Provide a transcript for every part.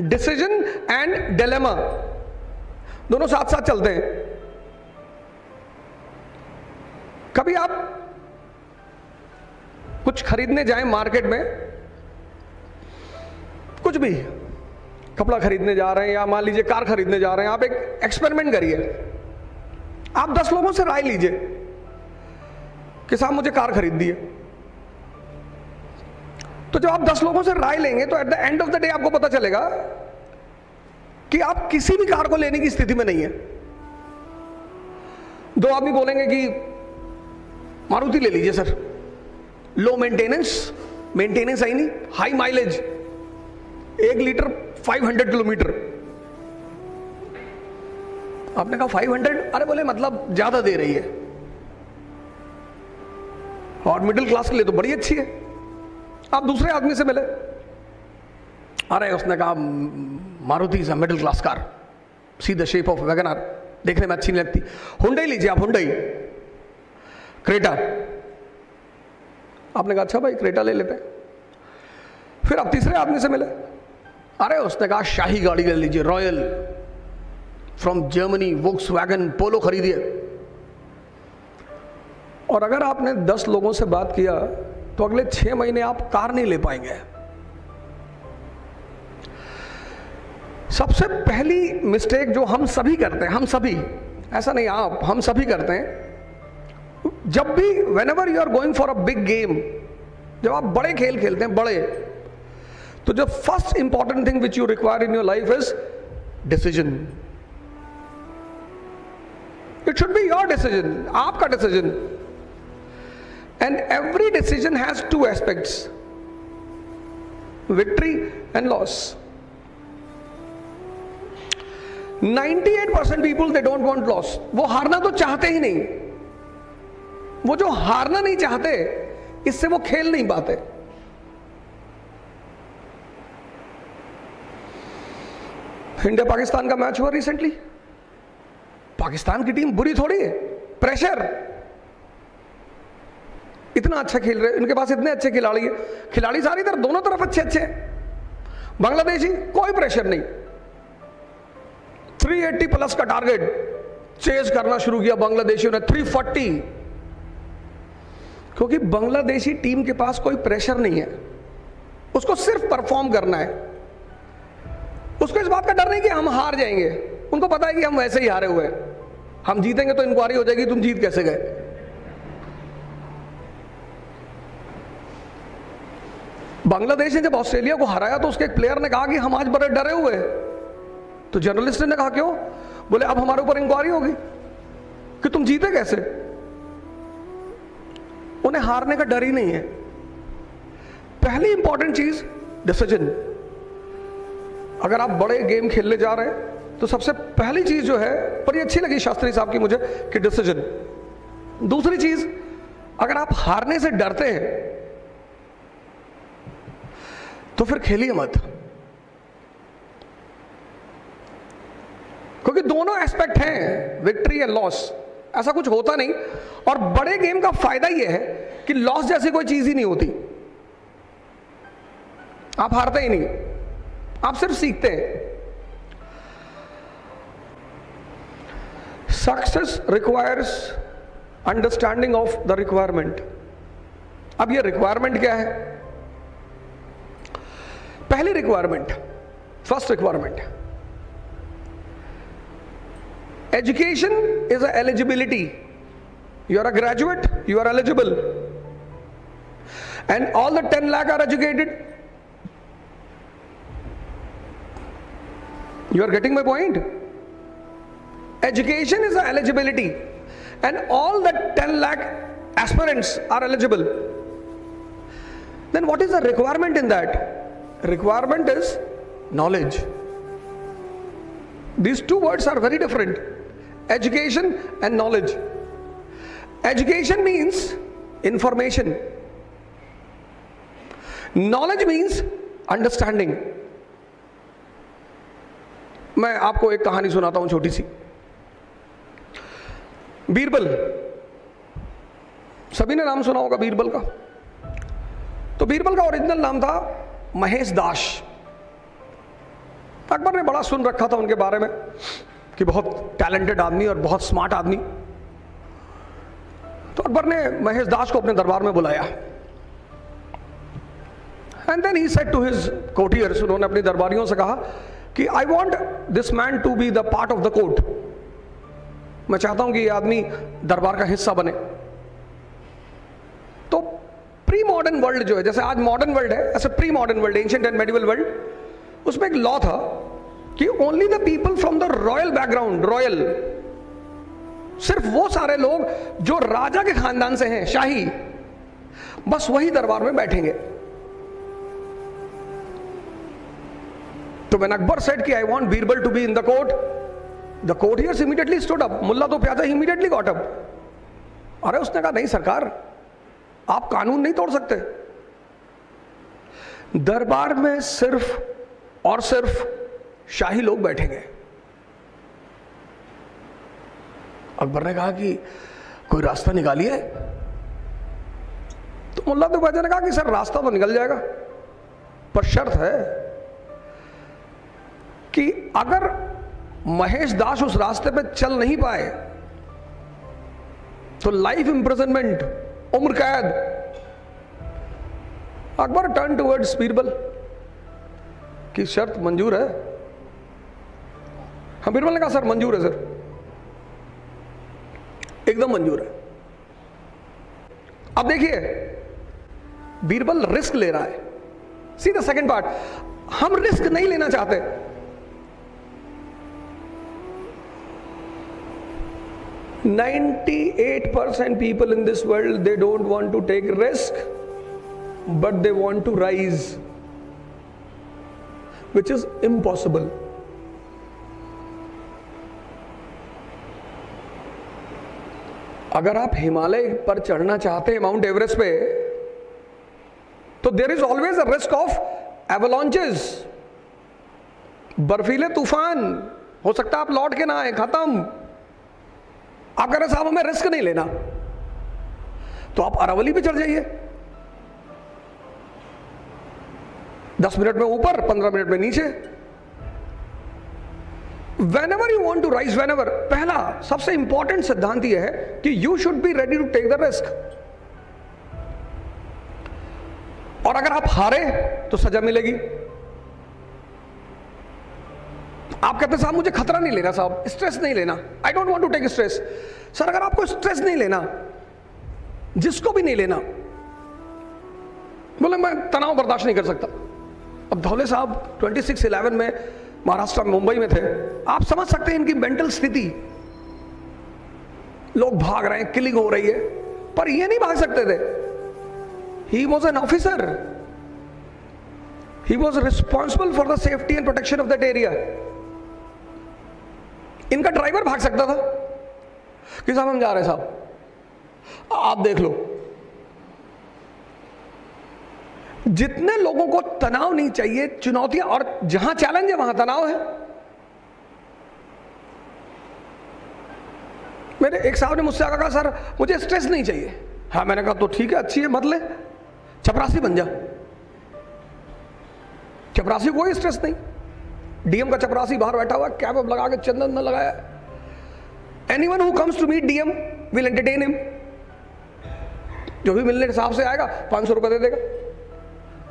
Decision and dilemma. दोनों साथ साथ चलते हैं। कभी आप कुछ खरीदने जाएँ मार्केट में? कुछ भी। कपड़ा खरीदने जा रहे हैं या मान लीजिए कार खरीदने जा रहे हैं, आप एक एक्सपेरिमेंट करिए। आप दस लोगों से राय लीजिए कि साहब मुझे कार खरीदनी है। तो जब आप दस लोगों से राय लेंगे तो at the end of the day आपको पता चलेगा कि आप किसी भी कार को लेने की स्थिति में नहीं है। दो आदमी बोलेंगे कि, मारुति ले लीजिए सर। लो मेंटेनेंस मेंटेनेंस आई नहीं हाई माइलेज एक लीटर 500 किलोमीटर आपने कहा 500 अरे बोले मतलब ज़्यादा दे रही है। और मिडिल क्लास के लिए तो बड़ी अच्छी है। आप दूसरे आदमी से मिले। अरे, उसने कहा, Maruti is a middle class car see the shape of Wagon R देखने में अच्छी नहीं लगती। हुंडई लीजिए आप हुंडई क्रेटा आपने कहा अच्छा भाई क्रेटा ले लेते फिर आप तीसरे आदमी से मिले। अरे, उसने कहा, शाही गाड़ी ले लीजिए royal from Germany Volkswagen Polo खरीदिए. और अगर आपने दस लोगों से बात किया तो अगले छह महीने आप कार नहीं ले पाएँगे। सबसे पहली मिस्टेक जो हम सभी करते हैं, हम सभी, ऐसा नहीं, आप, हम सभी करते हैं, जब भी whenever you are going for a big game जब आप बड़े खेल खेलते हैं, बड़े तो जो first important thing which you require in your life is decision it should be your decision आपका decision and every decision has two aspects victory and loss 98 percent people they don't want loss वो हारना तो चाहते ही नहीं। वो जो हारना नहीं चाहते, इससे वो खेल नहीं पाते। इंडिया पाकिस्तान का मैच हुआ रिसेंटली पाकिस्तान की टीम बुरी थोड़ी है। प्रेशर इतना अच्छा खेल रहे, इनके पास इतने अच्छे खिलाड़ी है। खिलाड़ी सारी तरफ़, दोनों तरफ़ अच्छे अच्छे बांग्लादेशी कोई प्रेशर नहीं। 380 प्लस का टारगेट चेज करना शुरू किया बांग्लादेशियों ने 340 क्योंकि बांग्लादेशी टीम के पास कोई प्रेशर नहीं है। उसको सिर्फ़ परफॉर्म करना है। उसको इस बात का डर नहीं कि हम हार जाएँगे। उनको पता है कि हम वैसे ही हारे हुए हैं। हम जीतेंगे तो इंक्वायरी हो जाएगी, तुम जीत कैसे गए? बांग्लादेश ने जब ऑस्ट्रेलिया को हराया तो उसके एक प्लेयर ने कहा कि हम आज बड़े डरे हुए तो जर्नलिस्ट ने कहा, क्यों? बोले, अब हमारे ऊपर इंक्वायरी होगी कि तुम जीते कैसे? उन्हें हारने का डर ही नहीं है। पहली इंपॉर्टेंट चीज़ डिसीज़न अगर आप बड़े गेम खेलने जा रहे हैं तो सबसे पहली चीज़ जो है, बड़ी अच्छी लगी शास्त्री साहब की मुझे, कि डिसीज़न दूसरी चीज़, अगर आप हारने से डरते हैं तो फिर खेलिए मत। क्योंकि दोनों एस्पेक्ट हैं विक्ट्री एंड लॉस ऐसा कुछ होता नहीं। और बड़े गेम का फ़ायदा यह है कि लॉस जैसी कोई चीज़ ही नहीं होती। आप हारते ही नहीं। आप सिर्फ़ सीखते हैं। Success requires understanding of the requirement अब ये रिक्वायरमेंट क्या है? पहली requirement first requirement education is a eligibility you are a graduate you are eligible and all the 10 lakh are educated you are getting my point education is a eligibility and all the 10 lakh aspirants are eligible then what is the requirement in that Requirement is knowledge these two words are very different education and knowledge education means information knowledge means understanding मैं आपको एक कहानी सुनाता हूँ छोटी सी बीरबल सभी ने नाम सुना होगा बीरबल का तो बीरबल का ओरिजिनल नाम था महेश दास। अकबर ने बड़ा सुन रखा था उनके बारे में कि बहुत टैलेंटेड आदमी और बहुत स्मार्ट आदमी। तो अकबर ने महेश दास को अपने दरबार में बुलाया। And then he said to his courtiers उन्होंने अपनी दरबारियों से कहा कि I want this man to be the part of the court मैं चाहता हूँ कि ये आदमी दरबार का हिस्सा बने तो प्री मॉडर्न वर्ल्ड जो है जैसे आज मॉडर्न वर्ल्ड है ऐसे pre modern world ancient and medieval world उसमें एक लॉ था कि only the people from the royal background royal सिर्फ़ वो सारे लोग जो राजा के खानदान से हैं शाही बस वही दरबार में बैठेंगे तो when अकबर सेट कि I want Birbal to be in the court, the courtiers immediately stood up. Mulla Do Pyaza immediately got up. अरे उसने कहा नहीं सरकार आप कानून नहीं तोड़ सकते। दरबार में सिर्फ़ और सिर्फ़ शाही लोग बैठेंगे अकबर ने कहा कि कोई रास्ता निकालिए। तो मुल्ला तो प्याजा ने कहा कि सर, रास्ता तो निकल जाएगा। पर शर्त है कि अगर महेश दास उस रास्ते पे चल नहीं पाए तो लाइफ इंप्रिजनमेंट उम्र कैद अकबर टर्न टूवर्ड्स बीरबल। की शर्त मंजूर है? हाँ बीरबल ने कहा, सर, मंजूर है, सर। एकदम मंजूर है। अब देखिए, बीरबल रिस्क ले रहा है। सी द सेकेंड पार्ट हम रिस्क नहीं लेना चाहते। 98% people in this world they don't want to take risk but they want to rise which is impossible अगर आप हिमालय पर चढ़ना चाहते हैं माउंट एवरेस्ट पे तो there is always a risk of avalanches बर्फीले तूफ़ान हो सकता है आप लौट के ना आए खत्म आप कह रहे साहब हमें रिस्क नहीं लेना तो आप अरावली पे चढ़ जाइए। दस मिनट में ऊपर, पंद्रह मिनट में नीचे। Whenever you want to rise whenever पहला सबसे इंपॉर्टेंट सिद्धांत यह है कि you should be ready to take the risk और अगर आप हारे तो सजा मिलेगी। आप कहते हैं, साहब, मुझे खतरा नहीं लेना, साहब स्ट्रेस नहीं लेना। I don't want to take stress sir, अगर आपको स्ट्रेस नहीं लेना, जिसको भी नहीं लेना, बोले, मैं तनाव बर्दाश्त नहीं कर सकता। अब धौले साहब 26 इलेवन में, महाराष्ट्र, मुंबई में थे। आप समझ सकते हैं इनकी मेंटल स्थिति। लोग भाग रहे हैं किलिंग हो रही है, पर ये नहीं भाग सकते थे। He was an officer he was responsible for the safety and protection of that area इनका ड्राइवर भाग सकता था? कि साहब, हम जा रहे हैं साहब। आप देख लो। जितने लोगों को तनाव नहीं चाहिए, चुनौतियाँ, और जहाँ चैलेंज है, वहाँ तनाव है। मेरे एक साहब ने मुझसे आकर कहा, सर, मुझे स्ट्रेस नहीं चाहिए। हाँ मैंने कहा तो ठीक है, अच्छी है, मत ले। चपरासी बन जा। चपरासी कोई स्ट्रेस नहीं। डीएम का चपरासी बाहर बैठा हुआ कैप वैब लगा के चंदन में लगाया। Anyone who comes to meet DM will entertain him जो भी मिलने के हिसाब से आएगा, पाँच सौ रुपए दे देगा।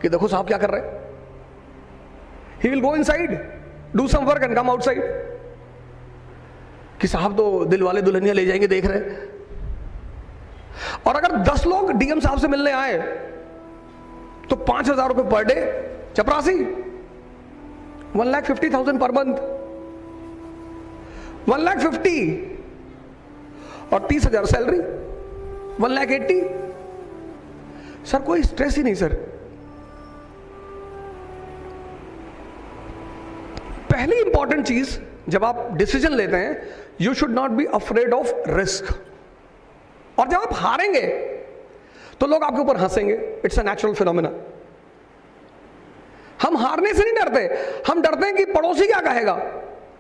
कि देखो साहब क्या कर रहे हैं। He will go inside do some work and come outside कि साहब तो दिल वाले दुल्हनिया ले जाएँगे, देख रहे और अगर दस लोग डीएम साहब से मिलने आए तो पाँच हज़ार रुपए पर डे, चपरासी। One lakh fifty thousand per month one lakh fifty और तीस हज़ार salary one lakh eighty sir कोई स्ट्रेस ही नहीं सर पहली इंपॉर्टेंट चीज़, जब आप डिसीज़न लेते हैं you should not be afraid of risk और जब आप हारेंगे तो लोग आपके ऊपर हंसेंगे. इट्स अ नेचुरल फिनोमिना हम हारने से नहीं डरते। हम डरते हैं कि पड़ोसी क्या कहेगा?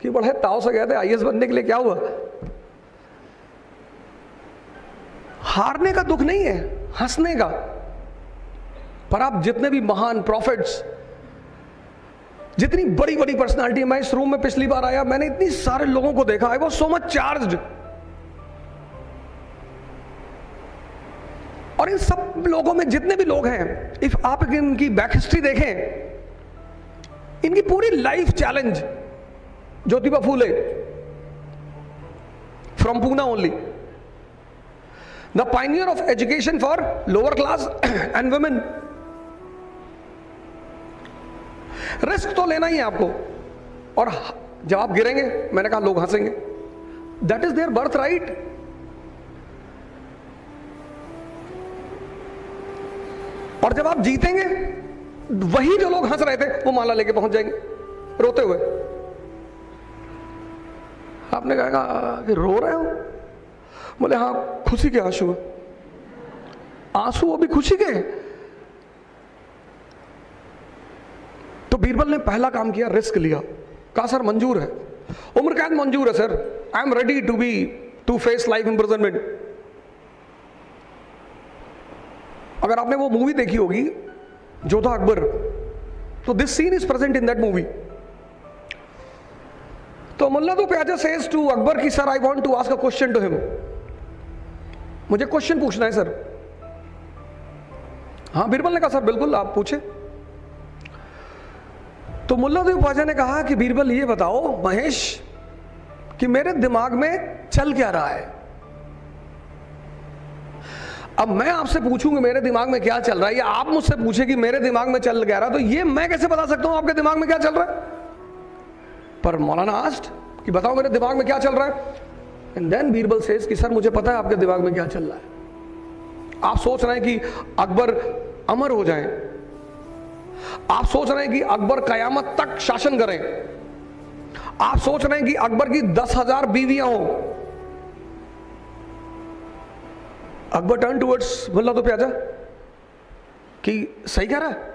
कि बड़े ताव से गए थे, आईएएस बनने के लिए क्या हुआ? हारने का दुख नहीं है, हंसने का। पर आप जितने भी महान प्रॉफिट्स जितनी बड़ी बड़ी पर्सनालिटी मैं इस रूम में पिछली बार आया, मैंने इतनी सारे लोगों को देखा है वो सो मच चार्ज और इन सब लोगों में जितने भी लोग हैं इफ़ आप इनकी बैक हिस्ट्री देखें इनकी पूरी life challenge Jyotiba Phule from Poona only the pioneer of education for lower class and women risk तो लेना ही है आपको। और जब आप गिरेंगे, मैंने कहा, लोग हंसेंगे। That is their birth right और जब आप जीतेंगे वही जो लोग हंस रहे थे, वो माला लेके पहुँच जाएँगे। रोते हुए। आपने कहा कि रो रहे हो? बोले हाँ खुशी के आँसू आँसू अभी खुशी के तो बीरबल ने पहला काम किया, रिस्क लिया। कहा, सर, मंजूर है। उम्र कैद मंजूर है, sir. I am ready to be to face life imprisonment अगर आपने वो मूवी देखी होगी जोधा अकबर। तो this scene is present in that movie तो मुल्ला तो प्याजा सेज टू अकबर की sir I want to ask a question to him मुझे क्वेश्चन पूछना है सर हाँ बीरबल ने कहा सर बिल्कुल, आप पूछे. तो मुल्ला देव ख्वाजा ने कहा कि, बीरबल, ये बताओ, महेश, कि मेरे दिमाग में चल क्या रहा है? अब मैं आपसे पूछूँगी, मेरे दिमाग में क्या चल रहा है? या आप मुझसे पूछे कि मेरे दिमाग में चल क्या रहा तो ये मैं कैसे बता सकता हूँ आपके दिमाग में क्या चल रहा है? पर मौलाना आस्ट, कि बताओ मेरे दिमाग में क्या चल रहा है? एंड देन बीरबल सेज कि, सर, मुझे पता है आपके दिमाग में क्या चल रहा है। आप सोच रहे हैं कि अकबर अमर हो जाए। आप सोच रहे हैं कि अकबर कयामत तक शासन करें। आप सोच रहे हैं कि अकबर की दस हज़ार बीवियाँ हो। अकबर टर्न टूवर्ड्स मुल्ला तो प्याजा, कि सही कह रहा है?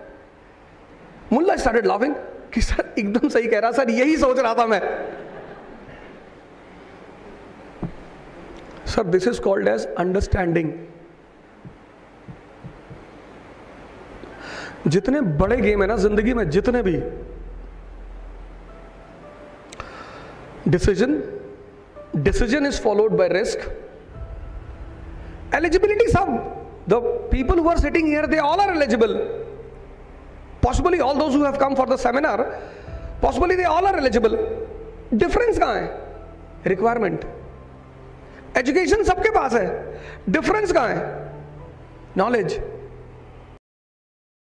मुल्ला स्टार्टेड लाफिंग कि सर, एकदम सही कह रहा सर, यही सोच रहा था मैं। Sir this is called as understanding जितने बड़े गेम है ना, ज़िंदगी में जितने भी decision decision is followed by risk eligibility some. the people who are sitting here they all are eligible possibly all those who have come for the seminar possibly they all are eligible difference kahan है requirement Education सबके पास है difference kahan है knowledge